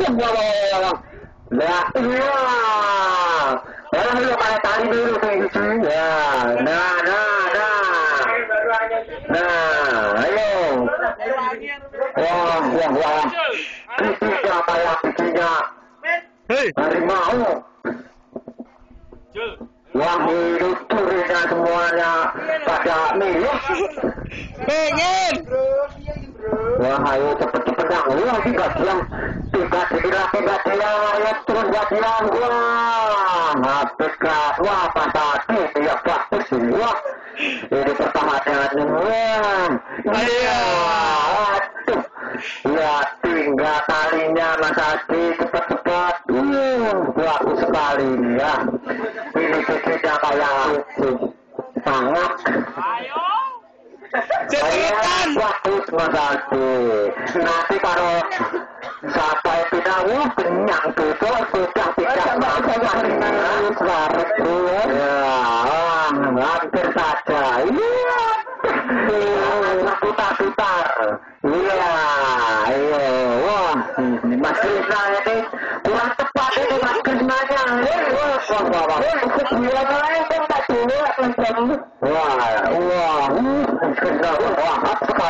Nah, iya. Orang lu kayak tali dulu kayak gitu. Ya, nah, nah, nah. Nah, ayo. Wah, wah, wah. Kayak bikinnya Hei, harimau. Wah, hidup turunnya semuanya pada milih. pengen. Wah, ayo cepet-cepet dah. Wah, tiga jam. Terus dua jam. Wah, habis kak. Wah, dia bagus ini. Wah, ini pertahanan. Wah, iya. Aduh. Ya, tinggal talinya Mas Adi cepat-cepat. Uh, bagus sekali ya. Ini bikinnya kayak itu. Sangat. Cepetan. Bagus Mas Aldi. Nanti kalau sampai pindah, Ya, ah, hampir saja. Iya. Putar-putar. Iya, iya. Wah, Mas Krisna ini kurang tepat ini Mas Krisnanya. Wah, wah, wah, wah. Kan Wah, Mas Krisna, wah,